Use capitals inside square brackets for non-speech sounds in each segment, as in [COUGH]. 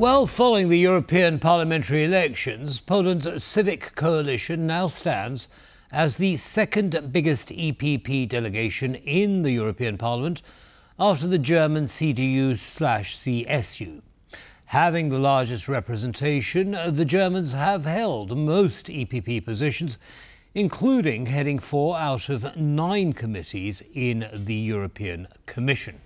Well, following the European parliamentary elections, Poland's Civic Coalition now stands as the second biggest EPP delegation in the European Parliament after the German CDU slash CSU. Having the largest representation, the Germans have held most EPP positions, including heading four out of nine committees in the European Commission.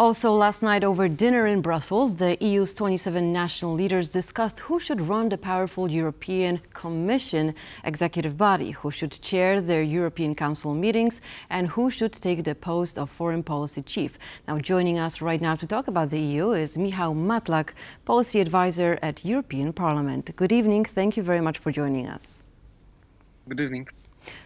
Also, last night over dinner in Brussels, the EU's 27 national leaders discussed who should run the powerful European Commission executive body, who should chair their European Council meetings, and who should take the post of foreign policy chief. Now, joining us right now to talk about the EU is Michał Matlak, policy advisor at European Parliament. Good evening. Thank you very much for joining us. Good evening.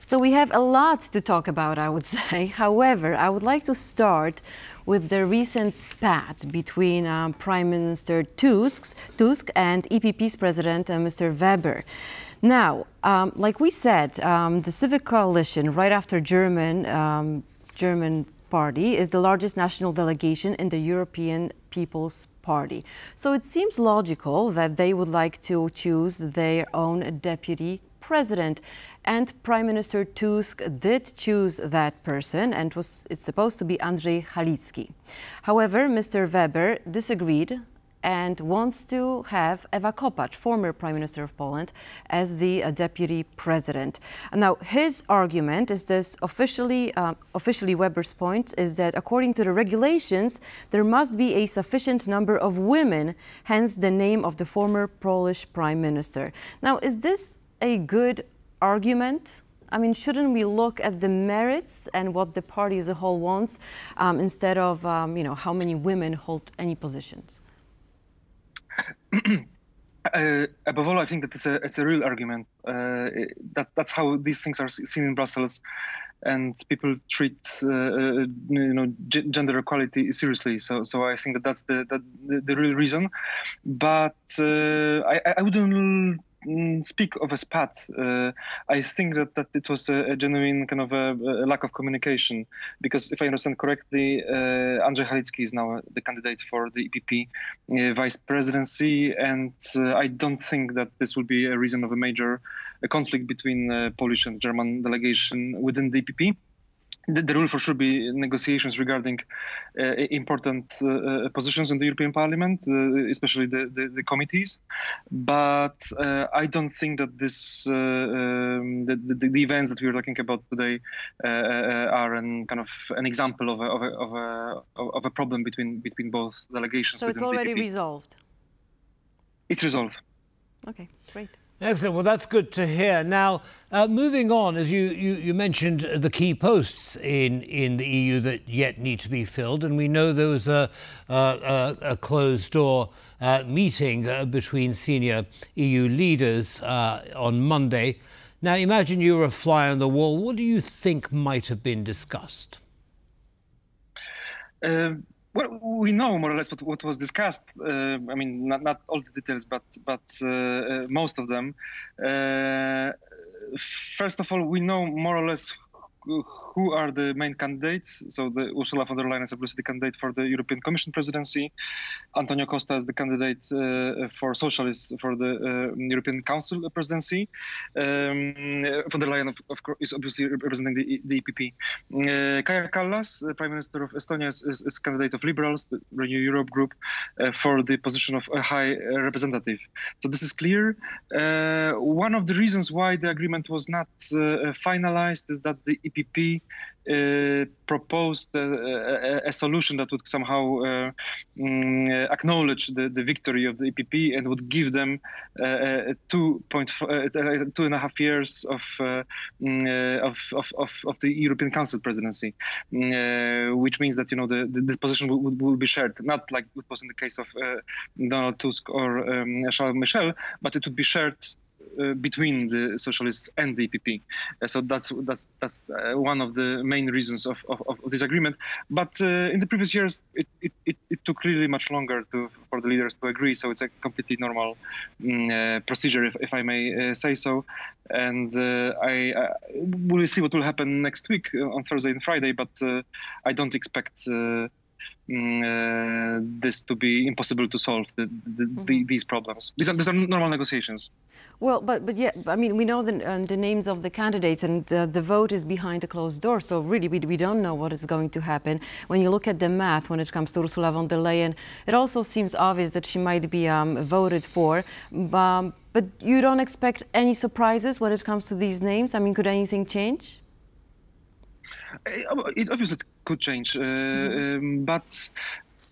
So we have a lot to talk about, I would [LAUGHS] say. However, I would like to start with the recent spat between um, Prime Minister Tusk, Tusk and EPP's president, uh, Mr. Weber. Now, um, like we said, um, the Civic Coalition, right after German, um, German Party, is the largest national delegation in the European People's Party. So it seems logical that they would like to choose their own deputy president. And Prime Minister Tusk did choose that person and was it's supposed to be Andrzej Halicki. However, Mr. Weber disagreed and wants to have Ewa Kopacz, former Prime Minister of Poland, as the uh, deputy president. Now, his argument is this officially, uh, officially Weber's point is that according to the regulations, there must be a sufficient number of women, hence the name of the former Polish Prime Minister. Now, is this a good argument? I mean, shouldn't we look at the merits and what the party as a whole wants um, instead of, um, you know, how many women hold any positions? [CLEARS THROAT] Uh, above all, I think that it's a it's a real argument. Uh, that that's how these things are seen in Brussels, and people treat uh, uh you know gender equality seriously. So so I think that that's the that the, the real reason. But uh, I I wouldn't speak of a spat. Uh, I think that, that it was a, a genuine kind of a, a, lack of communication, because if I understand correctly, uh, Andrzej Halicki is now the candidate for the EPP uh, vice presidency, and uh, I don't think that this will be a reason of a major conflict between uh, Polish and German delegation within the EPP the, the, rule for sure be negotiations regarding uh, important uh, uh, positions in the European Parliament, uh, especially the, the, the, committees. But uh, I don't think that this uh, um, the, the, events that we are talking about today are an kind of an example of a, of a, of a, of a problem between between both delegations. So it's already resolved. It's resolved. Okay, great. Excellent. Well, that's good to hear. Now, uh, moving on, as you, you, you, mentioned the key posts in, in the EU that yet need to be filled, and we know there was a, a, a closed door uh, meeting uh, between senior EU leaders uh, on Monday. Now, imagine you were a fly on the wall. What do you think might have been discussed? Um, well, we know more or less what, what was discussed. Uh, I mean, not, not all the details, but but uh, uh, most of them. Uh, first of all, we know more or less who are the main candidates. So the Ursula von der Leyen is obviously the candidate for the European Commission presidency. Antonio Costa is the candidate uh, for Socialists for the uh, European Council presidency. Um, von der Leyen, of, of, course, is obviously representing the, the EPP. Uh, Kaja Kallas, the Prime Minister of Estonia, is, is, is candidate of Liberals, the Renew Europe group, uh, for the position of a high representative. So this is clear. Uh, one of the reasons why the agreement was not uh, finalized is that the EPP uh, proposed a, a, solution that would somehow uh, um, acknowledge the, the victory of the EPP and would give them uh, two point two and a half years of, mm, of, of, of, of, the European Council presidency, which means that you know the, the this position will, will, be shared, not like it was in the case of Donald Tusk or um, Charles Michel, but it would be shared uh, between the socialists and the EPP. Uh, so that's that's that's uh, one of the main reasons of, of, of this agreement. But in the previous years, it, it, it, it, took really much longer to, for the leaders to agree. So it's a completely normal mm, procedure, if, if I may say so. And I, I will see what will happen next week on Thursday and Friday. But I don't expect this to be impossible to solve the, the, mm-hmm. the, these problems. These are, these are normal negotiations. Well, but but yeah, I mean, we know the, uh, the names of the candidates, and uh, the vote is behind a closed door. So really, we, we don't know what is going to happen. When you look at the math, when it comes to Ursula von der Leyen, it also seems obvious that she might be um, voted for. Um, but you don't expect any surprises when it comes to these names. I mean, could anything change? It obviously could change, uh, um, but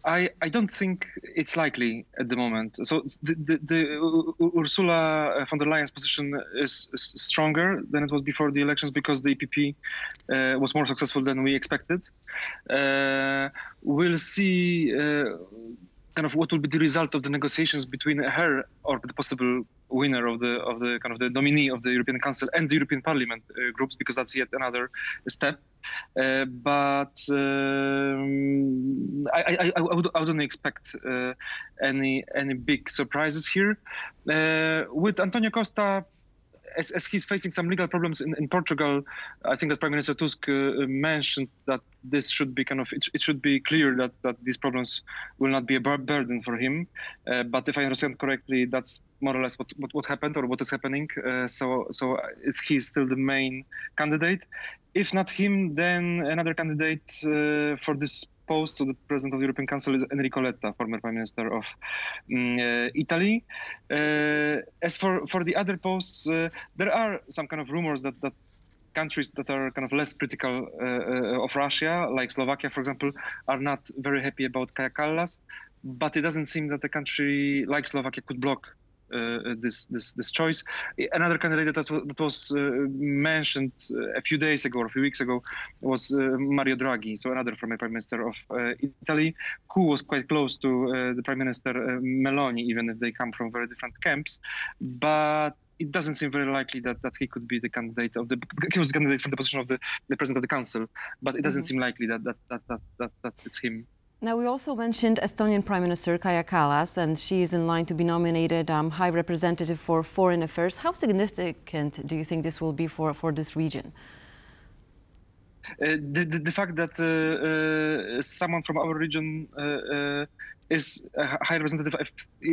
I, I don't think it's likely at the moment. So the, the, the Ursula von der Leyen's position is, is, stronger than it was before the elections because the EPP uh, was more successful than we expected. Uh, we'll see uh, kind of what will be the result of the negotiations between her or the possible winner of the of the kind of the nominee of the European Council and the European Parliament uh, groups because that's yet another step. Uh, but um, I, I, I, would, I wouldn't expect uh, any any big surprises here. Uh, with Antonio Costa as, as he's facing some legal problems in, in Portugal, I think that Prime Minister Tusk uh, mentioned that this should be kind of it, it, should be clear that that these problems will not be a burden for him. Uh, but if I understand correctly, that's more or less what what, what happened or what is happening. Uh, so so he's still the main candidate. If not him, then another candidate uh, for this post, so the president of the European Council is Enrico Letta, former prime minister of um, uh, Italy. Uh, as for, for the other posts, uh, there are some kind of rumors that, that countries that are kind of less critical uh, of Russia, like Slovakia, for example, are not very happy about Kaja Kallas. But it doesn't seem that a country like Slovakia could block this this this choice. Another candidate that, that was uh, mentioned uh, a few days ago or a few weeks ago was Mario Draghi, so another former prime minister of Italy, who was quite close to the prime minister Meloni, even if they come from very different camps. But it doesn't seem very likely that, that he could be the candidate of the he was candidate for the position of the, the president of the council, but it doesn't mm-hmm. seem likely that that, that that that that it's him. Now, we also mentioned Estonian Prime Minister Kaja Kallas, and she is in line to be nominated um, High Representative for Foreign Affairs. How significant do you think this will be for, for this region? Uh, the, the, fact that uh, uh, someone from our region uh, uh, is a high representative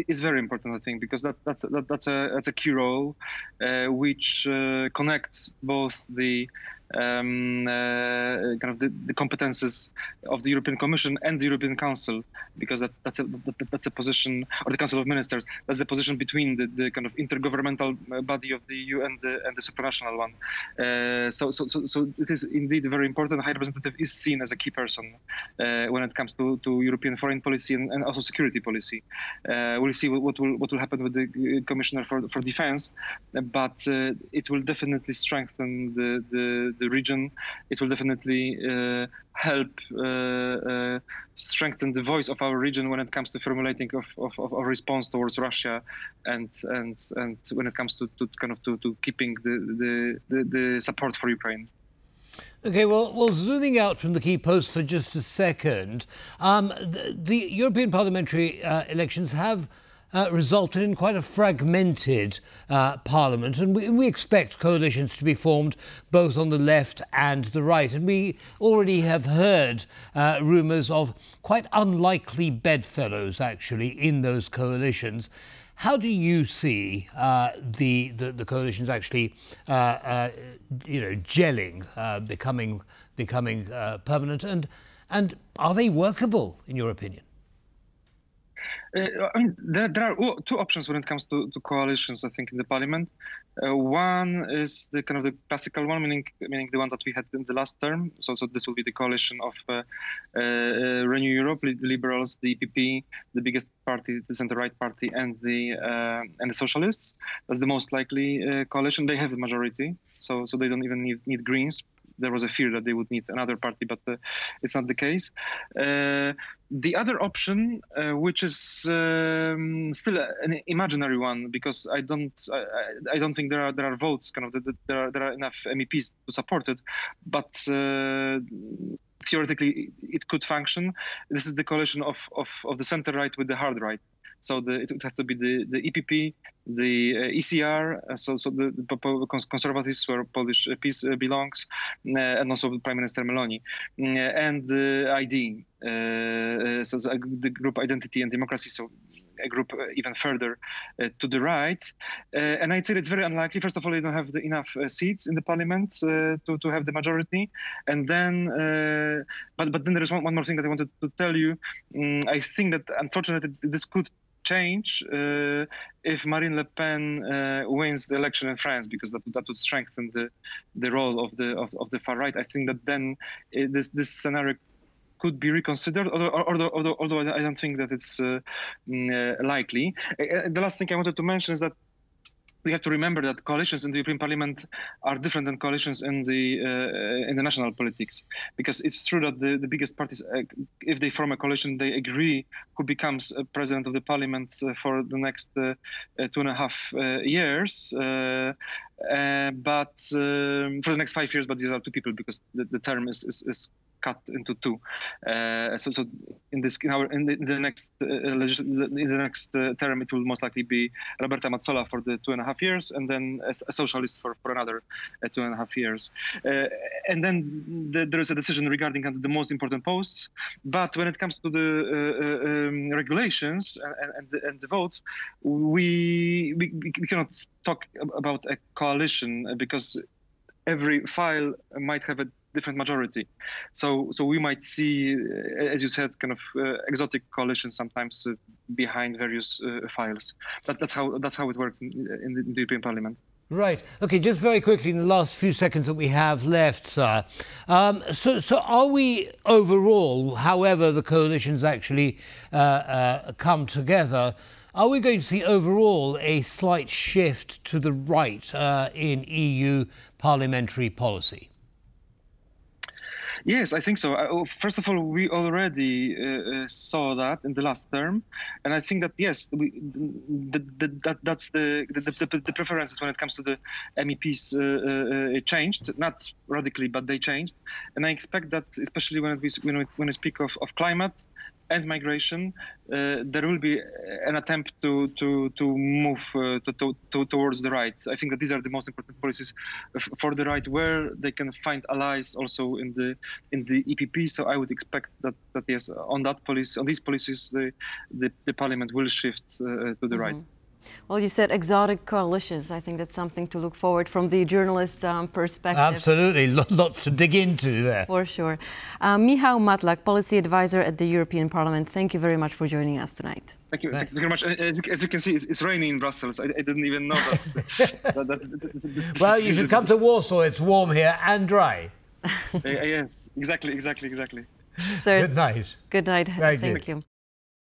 is very important, I think, because that, that's that, that's a that's a key role, uh, which connects both the um, uh, kind of the, the, competences of the European Commission and the European Council, because that, that's a that's a position, or the Council of Ministers, that's the position between the, the kind of intergovernmental body of the EU and the and the supranational one. Uh, so, so so so it is indeed very important. High Representative is seen as a key person uh, when it comes to, to European foreign policy and, and also security policy. We'll see what, what, will what will happen with the Commissioner for for Defense, but it will definitely strengthen the the the region, it will definitely uh, help uh, uh, strengthen the voice of our region when it comes to formulating of, of, of a response towards Russia, and and and when it comes to, to kind of to, to keeping the, the, the, the support for Ukraine. Okay, well, well, zooming out from the key post for just a second, um, the, the, European parliamentary uh, elections have uh, resulted in quite a fragmented uh, parliament, and we, we, expect coalitions to be formed both on the left and the right. And we already have heard uh, rumours of quite unlikely bedfellows, actually, in those coalitions. How do you see uh, the, the, the coalitions actually, uh, uh, you know, gelling, becoming becoming permanent, and and are they workable in your opinion? Uh, I mean, there, there are two options when it comes to, to coalitions, I think, in the parliament. Uh, one is the kind of the classical one, meaning meaning the one that we had in the last term. So, so this will be the coalition of uh, uh, uh Renew Europe, the Liberals, the EPP, the biggest party, the center-right party, and the uh, and the Socialists. That's the most likely coalition. They have a majority, so so they don't even need, need Greens there was a fear that they would need another party, but uh, it's not the case. Uh, the other option, uh, which is um, still an imaginary one, because I don't, I, I, don't think there are there are votes, kind of, there are there are enough MEPs to support it, but theoretically it could function. This is the coalition of, of, of the center right with the hard right. So the, it would have to be the, the EPP, the uh, ECR, uh, so so the, the conservatives where Polish uh, PiS uh, belongs, uh, and also Prime Minister Meloni, and the ID, so the group Identity and Democracy. So a group even further to the right, and I'd say it's very unlikely. First of all, they don't have the, enough seats in the parliament to, to have the majority, and then, but but then there is one, one more thing that I wanted to tell you. Um, I think that unfortunately this could change uh, if Marine Le Pen uh, wins the election in France, because that, that would strengthen the the role of the of, of the far right. I think that then uh, this this scenario could be reconsidered, although, although, although, although I don't think that it's uh, mm, uh, likely. Uh, the last thing I wanted to mention is that we have to remember that coalitions in the European Parliament are different than coalitions in the uh, in the national politics, because it's true that the, the biggest parties, uh, if they form a coalition, they agree who becomes uh, president of the Parliament uh, for the next uh, uh, two and a half years. but um, for the next five years, but these are two people because the, the term is, is, is cut into two. Uh, so, so in this in, our, in, the, in the next uh, in the next uh, term, it will most likely be Roberta Metsola for the two and a half years, and then a, a socialist for, for another uh, two and a half years. Uh, and then the, there is a decision regarding the most important posts. But when it comes to the uh, um, regulations and, and, the, and the votes, we, we we cannot talk about a coalition because every file might have a different majority. So so we might see, uh, as you said, kind of uh, exotic coalitions sometimes uh, behind various uh, files. But that's how that's how it works in, in, the, European Parliament. Right. Okay. Just very quickly, in the last few seconds that we have left, sir. Um, so so are we overall, however the coalitions actually uh, uh, come together? Are we going to see overall a slight shift to the right in EU parliamentary policy? Yes, I think so. Uh, first of all, we already uh, uh, saw that in the last term, and I think that yes, we, the, the, that that's the the, the preferences when it comes to the MEPs uh, uh, changed, not radically, but they changed, and I expect that especially when we when we, when we speak of, of climate and migration, uh, there will be an attempt to to to move uh, to, to, towards the right. I think that these are the most important policies for the right, where they can find allies also in the in the EPP. So I would expect that that yes, on that policy, on these policies, the the, the parliament will shift uh, to the mm -hmm. right. Well, you said exotic coalitions. I think that's something to look forward from the journalist's um, perspective. Absolutely, lots to dig into there. For sure. Uh, Michał Matlak, Policy Advisor at the European Parliament, thank you very much for joining us tonight. Thank you, thank you very much. As you, as you can see, it's, it's, raining in Brussels. I, I didn't even know that. [LAUGHS] that, that, that well, you should come to Warsaw. It's warm here and dry. [LAUGHS] uh, yes, exactly, exactly, exactly. So, good night. Good night. Thank, thank you. you.